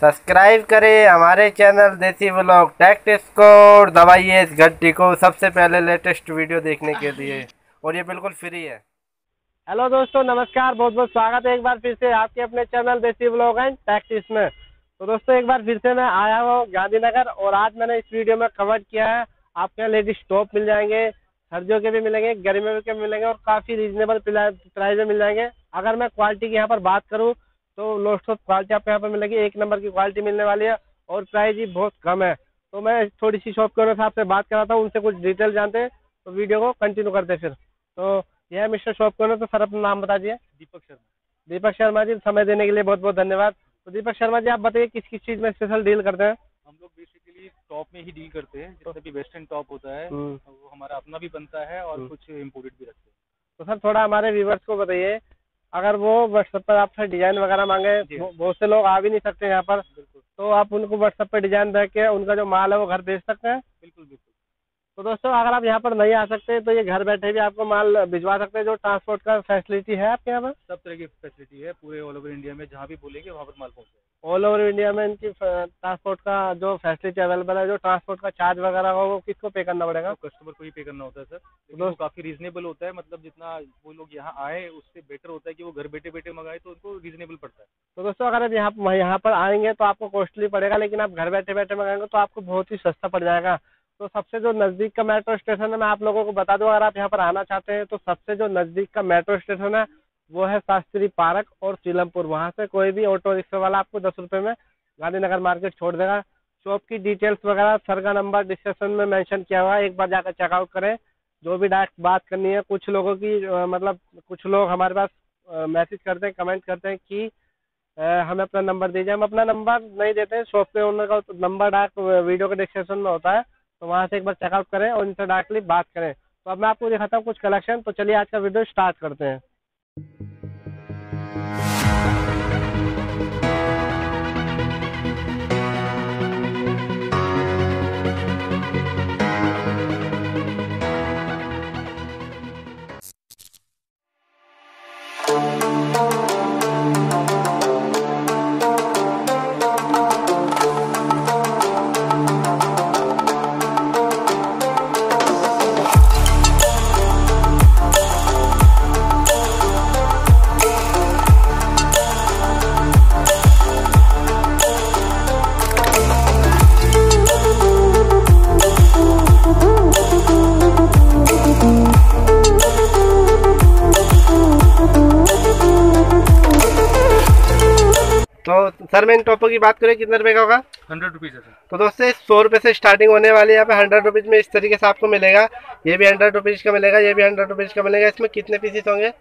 Subscribe करें हमारे channel देसी ब्लॉग टैक्टिस को और दबाइए इस घंटी को सबसे पहले लेटेस्ट वीडियो देखने के लिए। और ये बिल्कुल फ्री है। हेलो दोस्तों, नमस्कार, बहुत बहुत स्वागत है एक बार फिर से आपके अपने चैनल देसी ब्लॉग एंड टैक्टिस में। तो दोस्तों, एक बार फिर से मैं आया हूँ गांधीनगर और आज मैंने इस वीडियो में कवर किया है। आपके यहाँ लेडीज़ टॉप मिल जाएँगे, सर्दियों के भी मिलेंगे, गर्मियों के मिलेंगे और काफ़ी रीजनेबल प्राइस में मिल जाएँगे। अगर मैं क्वालिटी की यहाँ पर बात करूँ तो लोस्ट ऑफ़ क्वालिटी आपको यहाँ पर मिलेगी एक नंबर की क्वालिटी मिलने वाली है और प्राइस भी बहुत कम है। तो मैं थोड़ी सी शॉप के ओनर साहब से बात कराता हूँ उनसे कुछ डिटेल जानते हैं तो वीडियो को कंटिन्यू करते फिर। तो यह मिस्टर शॉप के ओनर तो सर अपना नाम बता दिए दीपक शर्मा। दीपक शर्मा जी समय देने के लिए बहुत बहुत धन्यवाद। तो दीपक शर्मा जी आप बताइए किस किस चीज़ में स्पेशल डील करते हैं? हम लोग बेसिकली टॉप में ही डील करते हैं जैसे कि वेस्टर्न टॉप होता है हम्म। वो हमारा अपना भी बनता है और हम्म। कुछ इम्पोर्टेड भी रखते हैं। तो सर थोड़ा हमारे व्यूवर्स को बताइए अगर वो व्हाट्सएप पर आपसे डिज़ाइन वगैरह मांगे बहुत से लोग आ भी नहीं सकते यहाँ पर। तो आप उनको व्हाट्सएप पर डिज़ाइन दे के उनका जो माल है वो घर भेज सकते हैं। बिल्कुल बिल्कुल। तो दोस्तों अगर आप यहाँ पर नहीं आ सकते तो ये घर बैठे भी आपको माल भिजवा सकते हैं जो ट्रांसपोर्ट का फैसिलिटी है आपके यहाँ पर। सब तरह की फैसिलिटी है पूरे ऑल ओवर इंडिया में जहाँ भी बोलेंगे वहाँ पर माल पहुँच ऑल ओवर इंडिया में इनकी ट्रांसपोर्ट का जो फैसिलिटी अवेलेबल है जो ट्रांसपोर्ट का चार्ज वगैरह हो वो किसको पे करना पड़ेगा? तो कस्टमर को ही पे करना होता है सर लेकिन दोस्त- काफ़ी रीजनेबल होता है मतलब जितना वो लोग यहाँ आए उससे बेटर होता है कि वो घर बैठे बैठे मंगाए तो उनको रीजनेबल पड़ता है। तो दोस्तों अगर आप यहाँ यहाँ पर आएँगे तो आपको कॉस्टली पड़ेगा लेकिन आप घर बैठे बैठे मंगाएँगे तो आपको बहुत ही सस्ता पड़ जाएगा। तो सबसे जो नज़दीक का मेट्रो स्टेशन है, मैं आप लोगों को बता दूँ, अगर आप यहाँ पर आना चाहते हैं तो सबसे जो नज़दीक का मेट्रो स्टेशन है, वो है शास्त्री पार्क और सीलमपुर वहाँ से कोई भी ऑटो रिक्शा वाला आपको दस रुपये में गांधीनगर मार्केट छोड़ देगा। शॉप की डिटेल्स वगैरह सर का नंबर, डिस्क्रिप्शन में मेंशन किया हुआ है, एक बार जाकर चेकआउट करें। जो भी डायरेक्ट बात करनी है, कुछ लोगों की मतलब कुछ लोग हमारे पास मैसेज करते हैं, कमेंट करते हैं कि हमें अपना नंबर दीजिए। हम अपना नंबर नहीं देते हैं, शॉप पे ओनर का नंबर डायरेक्ट वीडियो के डिस्क्रिप्शन में होता है। तो वहाँ से एक बार चेकआउट करें और इनसे डायरेक्टली बात करें। तो अब मैं आपको दिखाता हूँ कुछ कलेक्शन तो चलिए आज का वीडियो स्टार्ट करते हैं। सर मैं इन टॉपों की बात करें कितने रुपए का होगा? हंड्रेड रुपीज़ है तो दोस्तों सौ रुपये से स्टार्टिंग होने वाली है यहाँ पे हंड्रेड रुपीज़ में इस तरीके से आपको मिलेगा। ये भी हंड्रेड रुपीज़ का मिलेगा ये भी हंड्रेड रुपीज़ का मिलेगा। इसमें कितने पीसेस होंगे?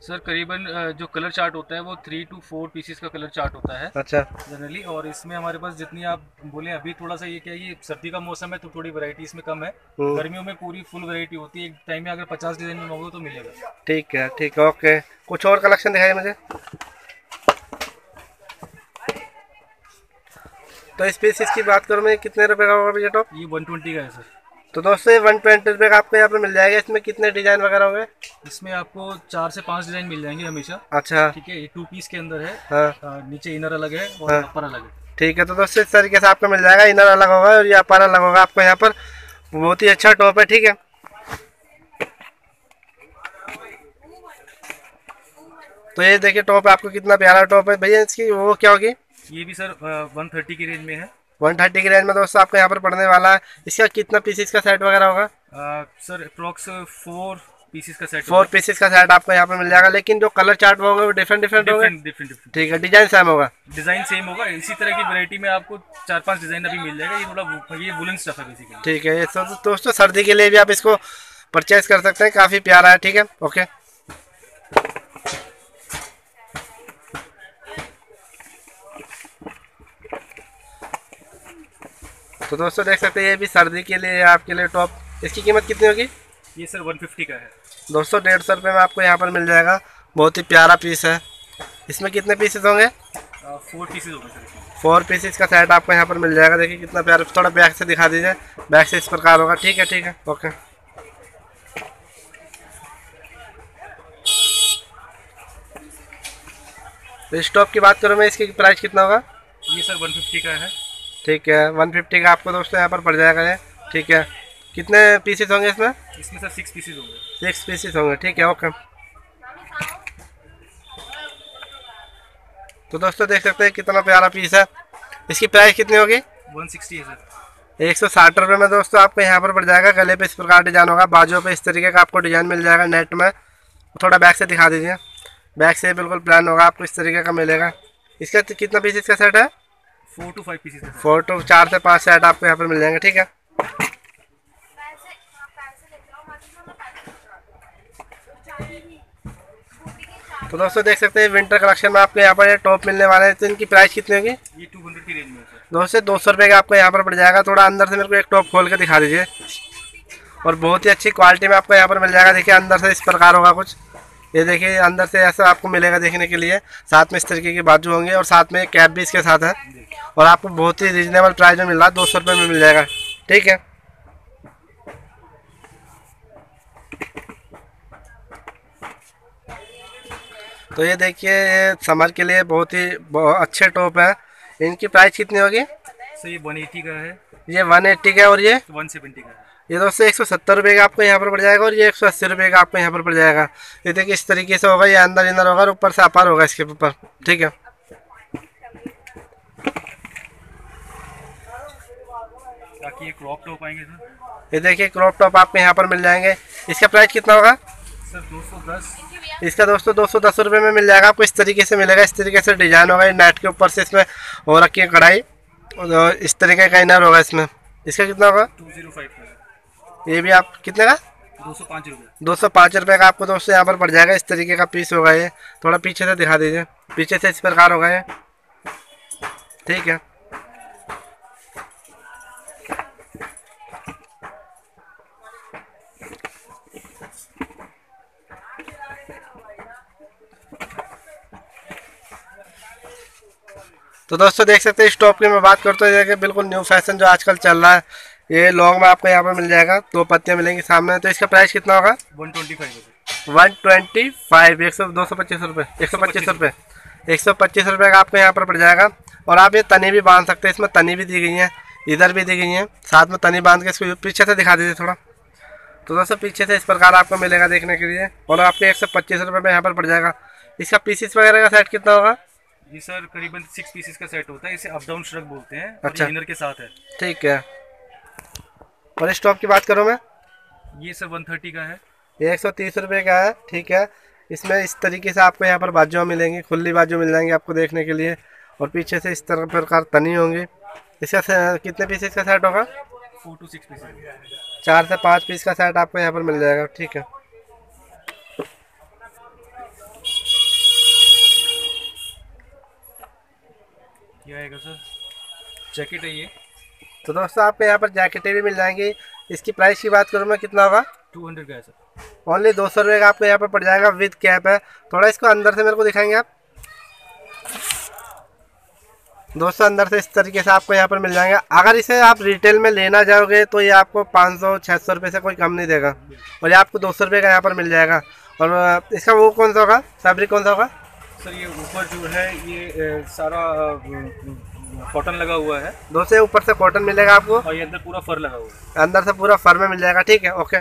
सर करीबन जो कलर चार्ट होता है वो थ्री टू फोर पीसीस का कलर चार्ट होता है अच्छा। जनरली और इसमें हमारे पास जितनी आप बोले अभी थोड़ा सा ये क्या है, ये सर्दी का मौसम है तो थोड़ी वैरायटी इसमें कम है। हम्म। गर्मियों में पूरी फुल वैरायटी होती है एक टाइम में अगर पचास डिज़ाइन में मांगो तो मिलेगा। ठीक है ठीक है ओके कुछ और कलेक्शन दिखाई मुझे। तो इस पीस की बात करूँ मैं कितने रुपए का होगा भैया टॉप ये वन ट्वेंटी का है सर। तो दोस्तों ये वन ट्वेंटी रुपये का आपको यहाँ पे मिल जाएगा। इसमें कितने डिज़ाइन वगैरह होंगे? इसमें आपको चार से पाँच डिज़ाइन मिल जाएँगे हमेशा। अच्छा। ठीक है ये टू पीस के अंदर है। हाँ। नीचे इनर अलग है और हाँ। अपर अलग है। ठीक है तो दोस्तों इस तरीके से आपको मिल जाएगा। इनर अलग होगा और ये अपर अलग होगा आपको यहाँ पर। बहुत ही अच्छा टॉप है ठीक है? तो ये देखिए टॉप आपको कितना प्यारा टॉप है। भैया इसकी वो क्या होगी? ये भी सर वन थर्टी की रेंज में है। वन थर्टी की रेंज में दोस्तों आपको यहाँ पर पड़ने वाला है। इसका कितना पीसेस का सेट वगैरह होगा? सर अप्रोक्स फोर पीसेस का सेट फोर पीसेस का सेट आपको यहाँ पर मिल जाएगा लेकिन जो कलर चार्ट होंगे वो डिफरेंट डिफरेंट होंगे। डिफरेंट डिफरेंट डिफरेंट ठीक है डिज़ाइन सेम होगा। डिज़ाइन सेम होगा। इसी तरह की वैरायटी में आपको चार पाँच डिज़ाइन अभी मिल जाएगा। ये थोड़ा ये वुलन स्टफ़ है बेसिकली ठीक है दोस्तों सर्दी के लिए भी आप इसको परचेज कर सकते हैं। काफ़ी प्यारा है ठीक है? ओके तो दोस्तों देख सकते हैं ये भी सर्दी के लिए आपके लिए टॉप इसकी कीमत कितनी होगी? ये सर वन फिफ्टी का है। दोस्तों डेढ़ सौ रुपये में आपको यहाँ पर मिल जाएगा। बहुत ही प्यारा पीस है। इसमें कितने पीसेस होंगे? फोर पीसेस होंगे सर फोर पीसेस का सेट आपको यहाँ पर मिल जाएगा। देखिए कितना प्यारा थोड़ा बैक से दिखा दीजिए। बैक से इस प्रकार होगा। ठीक है ठीक है। ओके तो इस टॉप की बात करूँ मैं इसकी प्राइस कितना होगा? ये सर वन फिफ्टी का है। ठीक है वन फिफ्टी का आपको दोस्तों यहाँ पर पड़ जाएगा ये। ठीक है कितने पीसेस होंगे इसमें? इसमें सर सिक्स पीसेज होंगे। सिक्स पीसेस होंगे ठीक है ओके तो दोस्तों देख सकते हैं कितना प्यारा पीस है। इसकी प्राइस कितनी होगी? वन सिक्सटी है सर एक सौ साठ रुपये में दोस्तों आपको यहाँ पर पड़ जाएगा। गले पे इस प्रकार डिज़ाइन होगा बाजू पे इस तरीके का आपको डिज़ाइन मिल जाएगा नेट में। थोड़ा बैक से दिखा दीजिए। बैक से बिल्कुल प्लान होगा आपको इस तरीके का मिलेगा। इसका कितना पीस इसका सेट है? Four to five pieces four to चार से पाँच सेट आपको यहाँ पर मिल जाएँगे ठीक है? तो दोस्तों देख सकते हैं विंटर कलेक्शन में आपको यहाँ पर टॉप मिलने वाले हैं। तो इनकी प्राइस कितनी होगी? ये टू हंड्रेड की रेंज में सर दो से दो सौ रुपये का आपको यहाँ पर पड़ जाएगा। थोड़ा अंदर से मेरे को एक टॉप खोल के दिखा दीजिए। और बहुत ही अच्छी क्वालिटी में आपको यहाँ पर मिल जाएगा। देखिए अंदर से इस प्रकार होगा कुछ। ये देखिए अंदर से ऐसा आपको मिलेगा देखने के लिए। साथ में इस तरीके की बाजू होंगे और साथ में कैप भी इसके साथ है। और आपको बहुत ही रिजनेबल प्राइस में मिल रहा है दो सौ रुपये में मिल जाएगा। ठीक है? तो ये देखिए ये समर के लिए बहुत ही बहुत अच्छे टॉप है। इनकी प्राइस कितनी होगी? सर ये वन एटी का है। ये वन एट्टी का है और ये? वन सेवेंटी का है। ये दोस्तों एक सौ सत्तर रुपये का आपको यहाँ पर पड़ जाएगा और ये एक सौ अस्सी रुपये का आपको यहाँ पर पड़ जाएगा। ये देखिए इस तरीके से होगा ये अंदर इंदर होगा और ऊपर से अपार होगा इसके ऊपर ठीक है? ये क्रॉप टॉप आएँगे सर। ये देखिए क्रॉप टॉप आपको यहाँ पर मिल जाएँगे। इसका प्राइस कितना होगा? सर दो सौ दस। इसका दोस्तों दो सौ दस रुपये में मिल जाएगा आपको इस तरीके से मिलेगा। इस तरीके से डिज़ाइन होगा नेट के ऊपर से इसमें हो रखी है कढ़ाई और इस तरीके का इनर होगा इसमें। इसका कितना होगा? टू ज़ीरो फाइव ये भी आप कितने का? दो सौ पाँच रुपये। दो सौ पाँच रुपये का आपको दोस्तों यहाँ पर पड़ जाएगा। इस तरीके का पीस होगा ये। थोड़ा पीछे से दिखा दीजिए। पीछे से इस प्रकार होगा ये। ठीक है। तो दोस्तों देख सकते हैं इस टॉप की मैं बात करता हूँ कि बिल्कुल न्यू फ़ैशन जो आजकल चल रहा है। ये लॉन्ग में आपको यहाँ पर मिल जाएगा। दो पत्तियाँ मिलेंगी सामने। तो इसका प्राइस कितना होगा? One twenty five one twenty five एक सौ दो सौ पच्चीस रुपये एक सौ पच्चीस रुपये एक सौ पच्चीस रुपये का आपको यहाँ पर पड़ जाएगा। और आप ये तनी भी बाँध सकते हैं। इसमें तनी भी दी गई है। इधर भी दी गई है। साथ में तनी बाँध के इसको पीछे से दिखा दीजिए थोड़ा। तो दोस्तों पीछे से इस प्रकार आपको मिलेगा देखने के लिए। और आपके एक सौ पच्चीस रुपये में यहाँ पर पड़ जाएगा। इसका पीसीस वगैरह का सेट कितना होगा? जी सर करीबन सिक्स पीसेस का सेट होता है। इसे अप डाउन श्रग बोलते हैं। अच्छा। इनर के साथ है। ठीक है। और इस टॉप की बात करूँ मैं? ये सर वन थर्टी का है। ये एक सौ तीस रुपये का है ठीक है। इसमें इस तरीके से आपको यहाँ पर बाजुआँ मिलेंगी खुली बाजू मिल जाएँगी आपको देखने के लिए। और पीछे से इस तरह प्रकार तनी होंगी। इसका कितने पीस इसका सेट होगा? फोर टू सिक्स पीसेस चार से पाँच पीस का सेट आपको यहाँ पर मिल जाएगा ठीक है। ये आएगा सर। जैकेट है ये। तो दोस्तों आपको यहाँ पर जैकेटें भी मिल जाएँगी। इसकी प्राइस की बात करूँ मैं कितना होगा? टू हंड्रेड का सर ओनली दो सौ रुपये का आपको यहाँ पर पड़ जाएगा विद कैप है। थोड़ा इसको अंदर से मेरे को दिखाएँगे आप। दोस्तों अंदर से इस तरीके से आपको यहाँ पर मिल जाएँगे। अगर इसे आप रिटेल में लेना जाओगे तो ये आपको पाँच सौ छः सौ रुपये से कोई कम नहीं देगा। और ये आपको दो सौ रुपये का यहाँ पर मिल जाएगा। और इसका वो कौन सा होगा? फैब्रिक कौन सा होगा? सर ये ऊपर जो है ये सारा कॉटन लगा हुआ है। दो से ऊपर से कॉटन मिलेगा आपको। और ये अंदर पूरा फर लगा हुआ है। अंदर से पूरा फर में मिल जाएगा ठीक है? ओके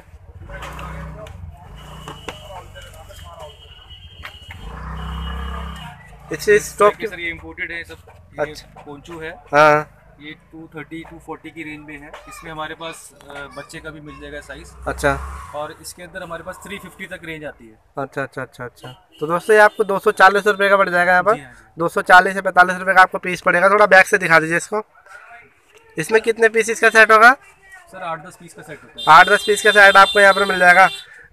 इस इस टॉप की सर ये इम्पोर्टेड है सब। अच्छा। पोंचू है। हाँ। ये टू थर्टी टू फोर्टी की रेंज में है। इसमें हमारे पास बच्चे का भी मिल जाएगा साइज़ अच्छा। और इसके अंदर हमारे पास थ्री फिफ्टी तक रेंज आती है। अच्छा अच्छा अच्छा अच्छा। तो दोस्तों ये आपको दो सौ चालीस रुपये का पड़ जाएगा यहाँ पर। हाँ दो सौ चालीस से पैंतालीस रुपये का आपको पीस पड़ेगा। थोड़ा बैक से दिखा दीजिए इसको। इसमें कितने पीस इसका सेट होगा? सर आठ दस पीस का सेट होता है। आठ दस पीस का सेट आपको यहाँ पर मिल जाएगा।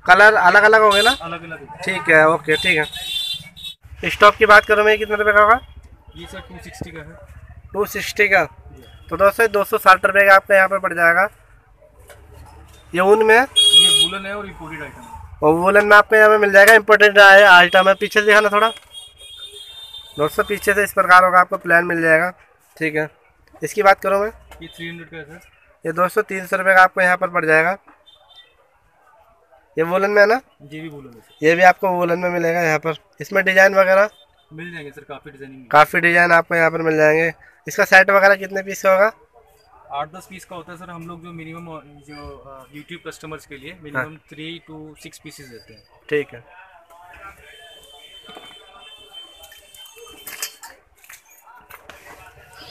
कलर अलग अलग होंगे ना? अलग अलग ठीक है ओके ठीक है। स्टॉप की बात करूँ मैं कितने रुपये का होगा? ये सर टू सिक्सटी का है। टू सिक्सटी का। तो दोस्तों दो सौ साठ रुपये का आपका यहाँ पर पड़ जाएगा। ये ऊन में? ये वुलन है और इम्पोर्टेड आइटम है। और वुलन में आपको यहाँ पे मिल जाएगा इम्पोर्टेंट आइटम है। पीछे से दिखाना थोड़ा। दोस्तों पीछे से इस प्रकार होगा आपको प्लान मिल जाएगा। ठीक है। इसकी बात करूँ मैं? ये थ्री हंड्रेड का है सर। ये दोस्तों तीन सौ रुपये का आपको यहाँ पर पड़ जाएगा। ये वुलन में है ना? ये भी वुलन है ये भी आपको वुलन में मिलेगा यहाँ पर। इसमें डिज़ाइन वगैरह? मिल जाएँगे सर काफ़ी डिज़ाइनिंग काफ़ी डिज़ाइन आपको यहाँ पर मिल जाएँगे। इसका सेट वगैरह कितने पीस का होगा? आठ दस पीस का होता है सर हम लोग जो मिनिमम जो यूट्यूब कस्टमर्स के लिए minimum three to six pieces देते हैं। ठीक है।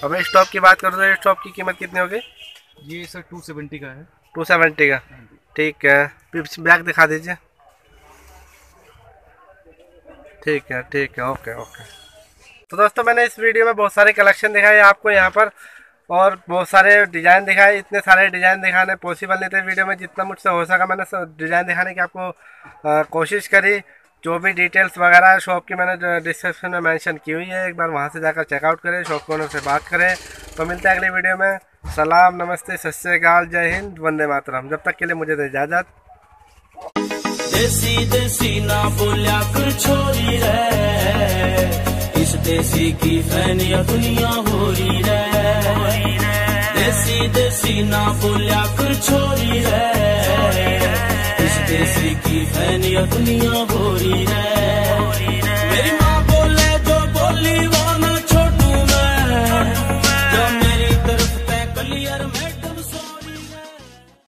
अब स्टॉप की बात करो तो स्टॉप की कीमत कितनी होगी? ये सर टू सेवेंटी का है। टू सेवेंटी का। ठीक है। बैग दिखा दीजिए। ठीक है ठीक है ओके ओके तो दोस्तों, मैंने इस वीडियो में बहुत सारे कलेक्शन दिखाए आपको यहाँ पर, और बहुत सारे डिज़ाइन दिखाए, इतने सारे डिज़ाइन दिखाने पॉसिबल नहीं थे वीडियो में, जितना मुझसे हो सका मैंने डिज़ाइन दिखाने की आपको कोशिश करी। जो भी डिटेल्स वगैरह शॉप की मैंने डिस्क्रिप्शन में मेंशन की हुई है, एक बार वहाँ से जाकर चेकआउट करें शॉप ओनर से बात करें। तो मिलते हैं अगली वीडियो में। सलाम, नमस्ते, सत श्रीकाल जय हिंद, वंदे मातरम। जब तक के लिए मुझे इजाज़त। देसी देसी ना बोलिया छोरी देसी की फैनिया दुनिया हो रही रे। देसी देसी ना बोलिया कर छोरी रे। इस देसी की फैनिया दुनिया हो रही